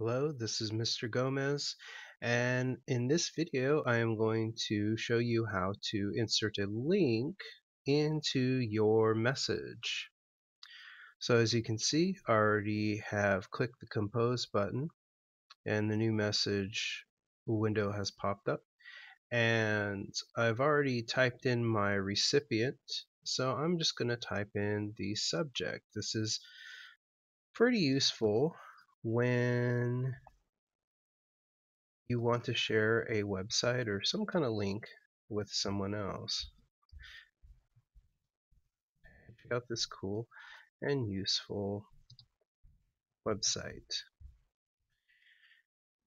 Hello, this is Mr. Gomez and in this video I am going to show you how to insert a link into your message. So as you can see I already have clicked the compose button and the new message window has popped up and I've already typed in my recipient so I'm just going to type in the subject. This is pretty useful when you want to share a website or some kind of link with someone else. Check out this cool and useful website.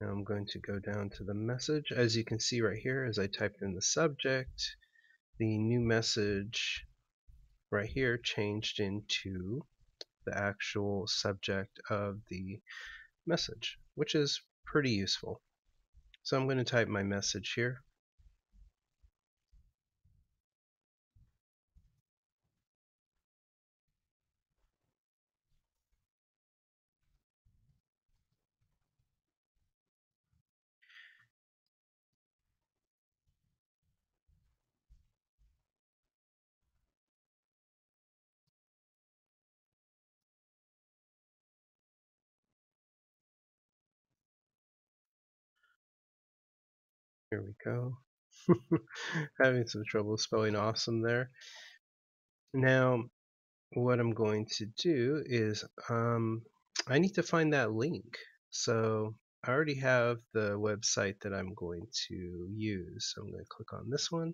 Now I'm going to go down to the message. As you can see right here, as I typed in the subject, the new message right here changed into the actual subject of the message, which is pretty useful. So I'm going to type my message here. Here we go. Having some trouble spelling awesome there. Now, what I'm going to do is um, I need to find that link. So I already have the website that I'm going to use. So I'm going to click on this one.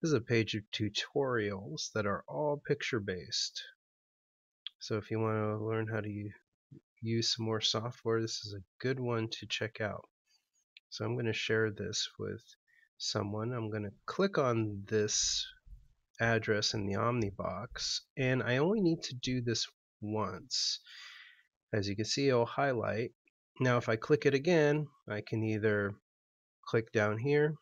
This is a page of tutorials that are all picture based. So if you want to learn how to use some more software, this is a good one to check out. So I'm going to share this with someone. I'm going to click on this address in the Omnibox and I only need to do this once. As you can see it'll highlight. Now if I click it again I can either click down here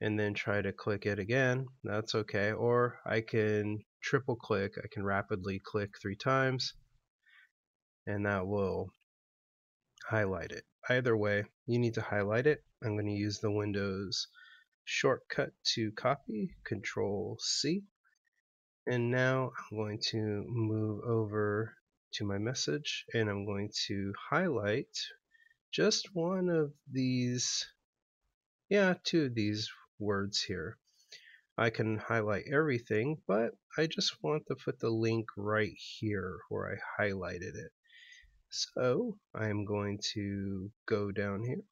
and then try to click it again that's okay or I can triple click I can rapidly click three times and that will highlight it either way you need to highlight it. I'm going to use the Windows shortcut to copy control C. And now I'm going to move over to my message and I'm going to highlight just one of these yeah two of these words here. I can highlight everything but I just want to put the link right here where I highlighted it so I'm going to go down here.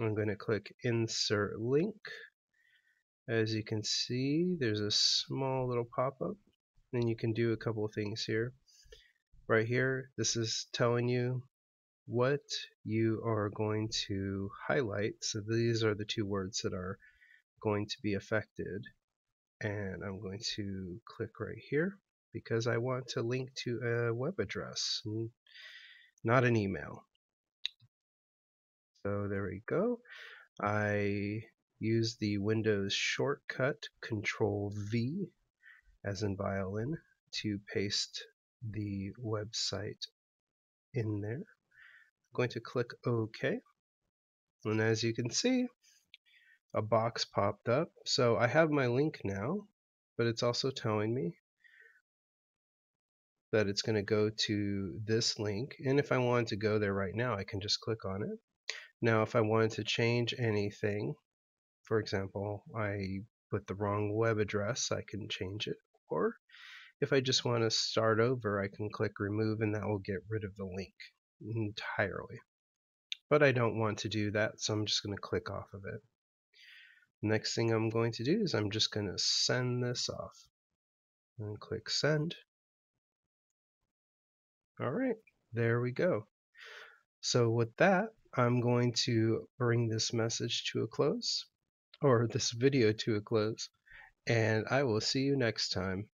I'm going to click insert link. As you can see there's a small little pop-up and you can do a couple of things here. Right here this is telling you what you are going to highlight. So these are the two words that are going to be affected. And I'm going to click right here because I want to link to a web address not an email. So there we go. I use the Windows shortcut Control V as in violin to paste the website in there. I'm going to click OK. And as you can see a box popped up. So I have my link now but it's also telling me that it's going to go to this link and if I wanted to go there right now I can just click on it now if I wanted to change anything for example, I put the wrong web address, I can change it. Or if I just want to start over, I can click remove and that will get rid of the link entirely. But I don't want to do that, so I'm just going to click off of it. Next thing I'm going to do is I'm just going to send this off. And click send. Alright, there we go. So with that, I'm going to bring this message to a close or this video to a close, and I will see you next time.